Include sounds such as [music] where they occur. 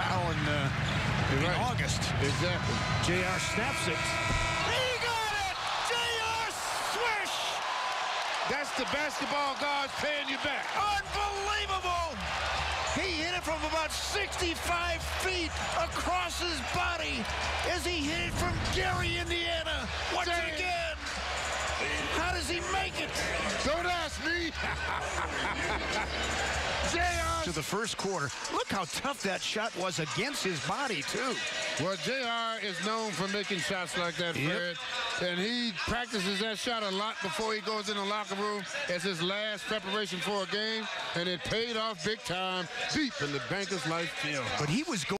foul in, uh, in right. August. Exactly. JR snaps it. He got it! JR swish! That's the basketball gods paying you back. Unbelievable! He hit it from about 65 feet across his body as he hit it from Gary, Indiana. Watch it Damn. again. How does he make it? Don't ask me. [laughs] To the first quarter. Look how tough that shot was against his body, too. Well, JR is known for making shots like that, Yep. And he practices that shot a lot before he goes in the locker room as his last preparation for a game. And it paid off big time deep in the Bankers Life Field. But he was going.